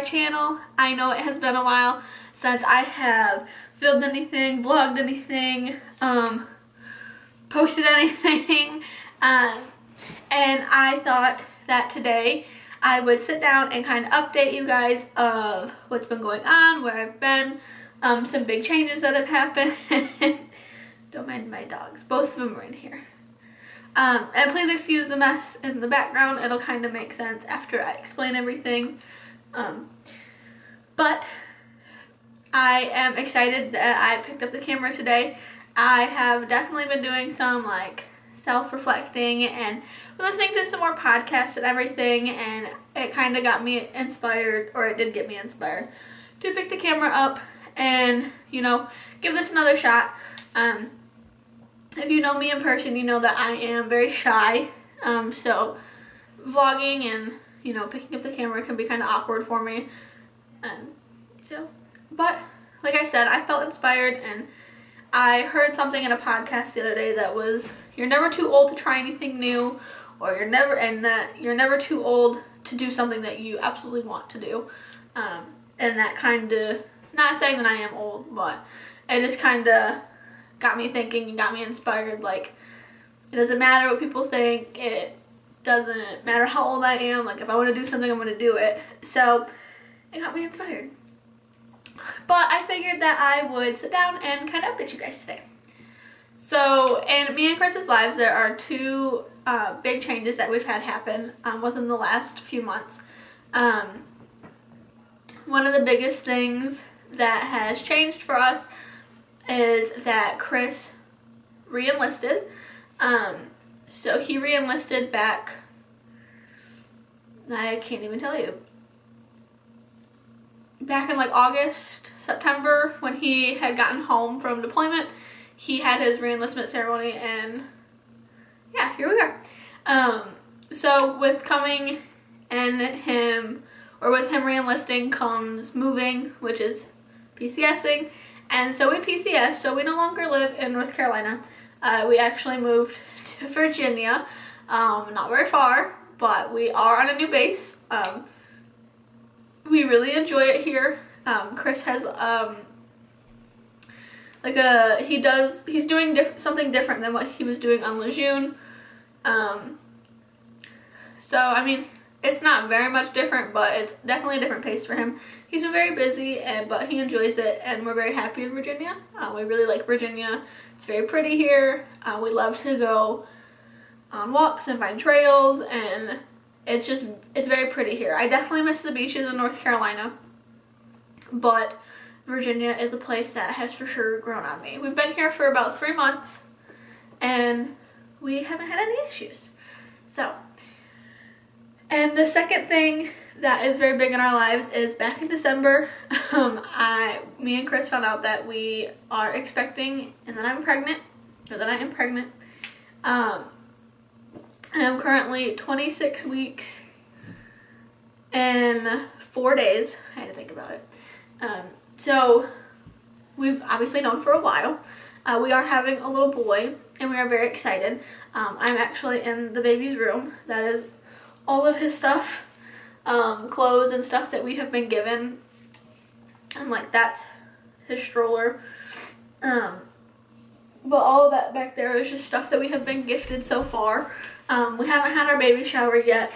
my channel. I know it has been a while since I have filmed anything, vlogged anything, um, posted anything. Um, and I thought that today I would sit down and kind of update you guys of what's been going on, where I've been, um, some big changes that have happened. Don't mind my dogs. Both of them are in here. Um, and please excuse the mess in the background. It'll kind of make sense after I explain everything. Um, but I am excited that I picked up the camera today. I have definitely been doing some like self-reflecting and listening to some more podcasts and everything and it kind of got me inspired or it did get me inspired to pick the camera up and you know give this another shot. Um, if you know me in person, you know that I am very shy. Um, so vlogging and, you know, picking up the camera can be kind of awkward for me. Um, so, but like I said, I felt inspired and I heard something in a podcast the other day that was, you're never too old to try anything new or you're never, and that you're never too old to do something that you absolutely want to do. Um, and that kind of, not saying that I am old, but it just kind of got me thinking and got me inspired. Like, it doesn't matter what people think. It doesn't matter how old I am. Like, if I want to do something, I'm going to do it. So, it got me inspired. But I figured that I would sit down and kind of update you guys today. So, in me and Chris's lives, there are two uh, big changes that we've had happen um, within the last few months. Um, one of the biggest things that has changed for us is that Chris re-enlisted. Um, so he re-enlisted back, I can't even tell you, back in like August, September, when he had gotten home from deployment, he had his re-enlistment ceremony and yeah, here we are. Um, so with coming and him, or with him re-enlisting comes moving, which is PCSing, and so we PCS, so we no longer live in North Carolina. Uh, we actually moved to Virginia, um, not very far, but we are on a new base. Um, we really enjoy it here. Um, Chris has um, like a he does he's doing diff something different than what he was doing on Lejeune. Um, so I mean it's not very much different, but it's definitely a different pace for him. He's been very busy, and but he enjoys it, and we're very happy in Virginia. Uh, we really like Virginia. It's very pretty here. Uh, we love to go on walks and find trails, and it's just, it's very pretty here. I definitely miss the beaches in North Carolina, but Virginia is a place that has for sure grown on me. We've been here for about three months, and we haven't had any issues. So, and the second thing that is very big in our lives is back in December, um, I, me and Chris found out that we are expecting and then I'm pregnant, or that I am pregnant. Um, I am currently 26 weeks and four days. I had to think about it. Um, so we've obviously known for a while. Uh, we are having a little boy and we are very excited. Um, I'm actually in the baby's room. That is all of his stuff, um, clothes and stuff that we have been given. I'm like, that's his stroller. Um, but all of that back there is just stuff that we have been gifted so far. Um, we haven't had our baby shower yet.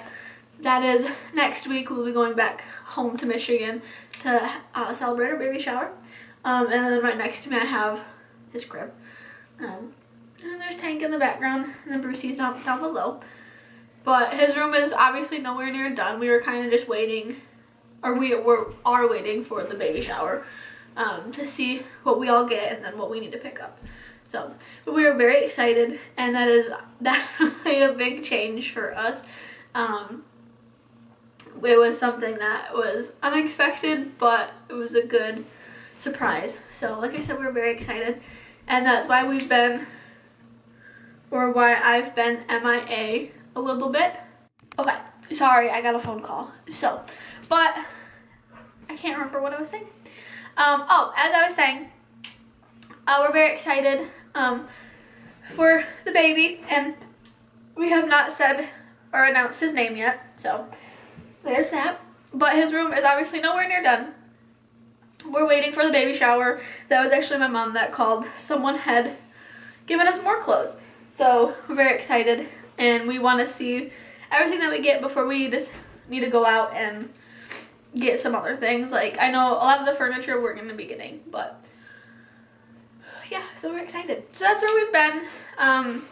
That is next week. We'll be going back home to Michigan to uh, celebrate our baby shower. Um, and then right next to me I have his crib. Um, and there's Tank in the background, and then Brucey's down, down below. But his room is obviously nowhere near done. We were kind of just waiting, or we were, are waiting for the baby shower um, to see what we all get and then what we need to pick up. So we were very excited and that is definitely a big change for us. Um, it was something that was unexpected but it was a good surprise. So like I said, we we're very excited and that's why we've been, or why I've been MIA a little bit. Okay, sorry, I got a phone call. So, but I can't remember what I was saying. Um, oh, as I was saying, uh, we're very excited um, for the baby, and we have not said or announced his name yet. So, there's that. but his room is obviously nowhere near done. We're waiting for the baby shower. That was actually my mom that called. Someone had given us more clothes. So we're very excited and we want to see everything that we get before we just need to go out and get some other things. Like I know a lot of the furniture we're going to be getting, but yeah, so we're excited. So that's where we've been. Um,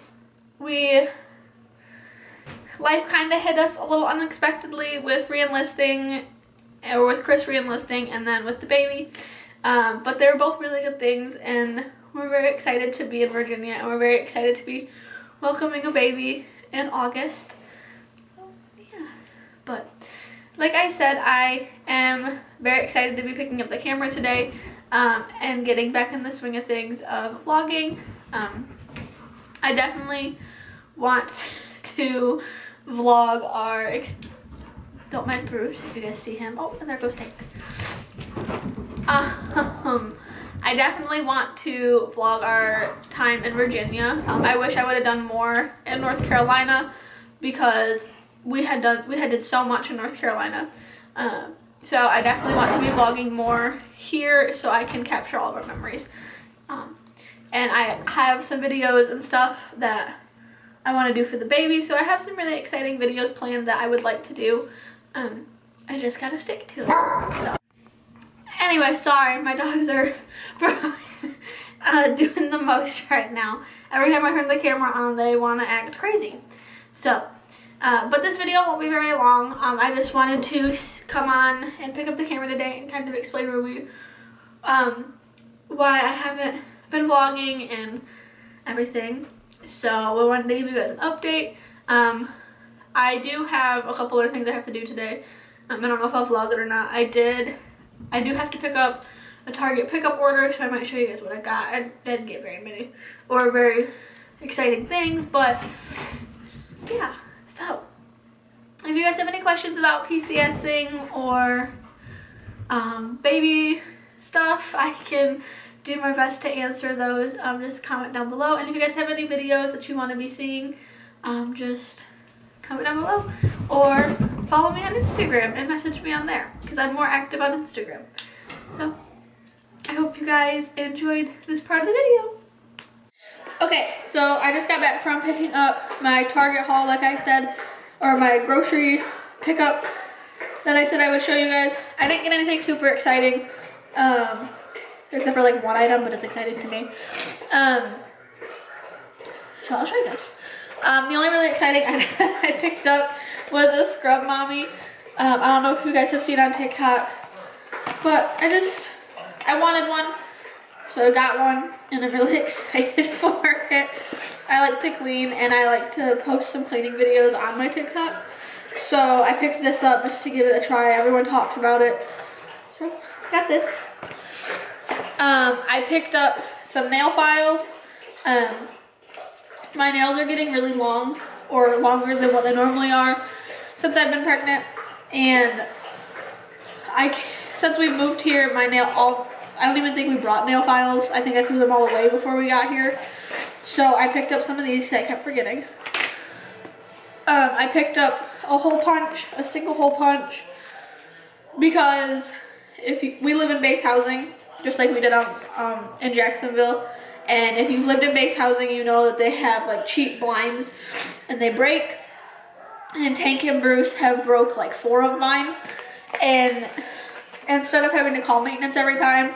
we life kind of hit us a little unexpectedly with reenlisting or with Chris reenlisting and then with the baby. Um, but they were both really good things and we're very excited to be in Virginia and we're very excited to be welcoming a baby in August. So, yeah. But like I said, I am very excited to be picking up the camera today um, and getting back in the swing of things of vlogging. Um, I definitely want to vlog our don't mind Bruce if you guys see him. Oh, and there goes Tank. Um, I definitely want to vlog our time in Virginia. Um, I wish I would have done more in North Carolina because we had done we had did so much in North Carolina. Um, so I definitely want to be vlogging more here so I can capture all of our memories. Um, and I have some videos and stuff that I want to do for the baby. So I have some really exciting videos planned that I would like to do. Um, I just gotta stick to it. So. Anyway, sorry, my dogs are uh, doing the most right now. Every time I turn the camera on, they want to act crazy. So, uh, but this video won't be very long. Um, I just wanted to come on and pick up the camera today and kind of explain where we, um, why I haven't been vlogging and everything. So I wanted to give you guys an update. Um, I do have a couple other things I have to do today. Um, I don't know if I'll vlog it or not. I did, I do have to pick up a Target pickup order, so I might show you guys what I got. I didn't get very many or very exciting things, but yeah. So, if you guys have any questions about PCSing or um, baby stuff, I can do my best to answer those. Um, just comment down below. And if you guys have any videos that you want to be seeing, um, just comment down below or follow me on Instagram and message me on there because I'm more active on Instagram. So I hope you guys enjoyed this part of the video. Okay, so I just got back from picking up my Target haul like I said, or my grocery pickup that I said I would show you guys. I didn't get anything super exciting, um, except for like one item, but it's exciting to me. Um, so I'll show you guys. Um, the only really exciting item I picked up was a Scrub Mommy. Um, I don't know if you guys have seen on TikTok, but I just, I wanted one, so I got one, and I'm really excited for it. I like to clean, and I like to post some cleaning videos on my TikTok. So I picked this up just to give it a try. Everyone talks about it. So, got this. Um, I picked up some nail file. Um, my nails are getting really long or longer than what they normally are since I've been pregnant. And I since we moved here my nail all I don't even think we brought nail files. I think I threw them all away before we got here. So I picked up some of these because I kept forgetting. Um, I picked up a hole punch a single hole punch because if you, we live in base housing just like we did on um, in Jacksonville and if you've lived in base housing, you know that they have like cheap blinds and they break. And Tank and Bruce have broke like four of mine. And instead of having to call maintenance every time,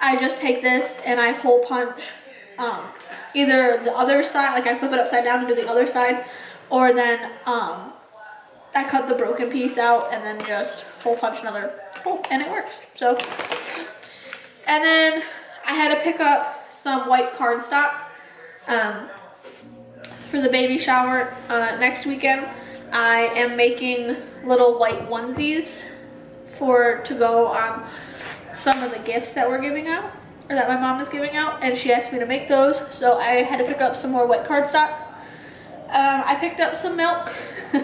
I just take this and I hole punch um, either the other side, like I flip it upside down and do the other side, or then um, I cut the broken piece out and then just hole punch another hole and it works. So, and then I had to pick up some white cardstock um, for the baby shower uh, next weekend. I am making little white onesies for to go on some of the gifts that we're giving out or that my mom is giving out and she asked me to make those so I had to pick up some more white cardstock. Um, I picked up some milk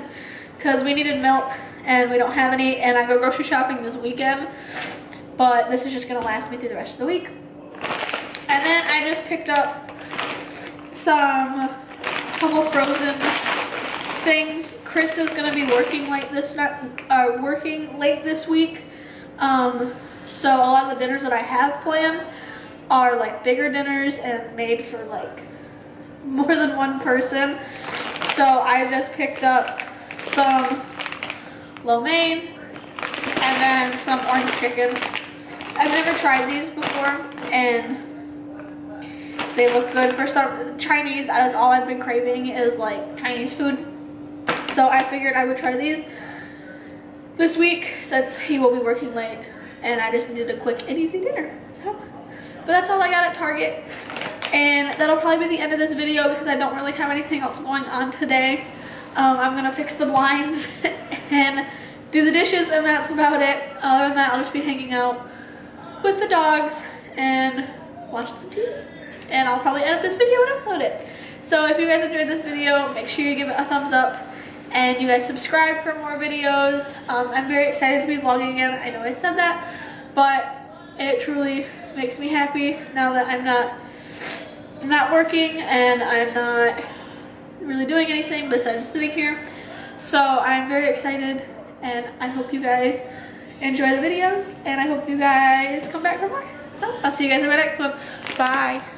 because we needed milk and we don't have any and I go grocery shopping this weekend but this is just gonna last me through the rest of the week. And then I just picked up some couple frozen things, Chris is gonna be working late this not uh, working late this week. Um, so a lot of the dinners that I have planned are like bigger dinners and made for like more than one person. So I just picked up some lo mein and then some orange chicken. I've never tried these before and they look good for some Chinese. That's all I've been craving is like Chinese food. So I figured I would try these this week since he will be working late and I just needed a quick and easy dinner. So, but that's all I got at Target. And that'll probably be the end of this video because I don't really have anything else going on today. Um, I'm gonna fix the blinds and do the dishes and that's about it. Other than that, I'll just be hanging out with the dogs and watching some TV. And I'll probably edit this video and upload it. So if you guys enjoyed this video, make sure you give it a thumbs up and you guys subscribe for more videos. Um, I'm very excited to be vlogging again. I know I said that, but it truly makes me happy now that I'm not I'm not working and I'm not really doing anything besides sitting here. So I'm very excited and I hope you guys enjoy the videos and I hope you guys come back for more. So I'll see you guys in my next one. Bye.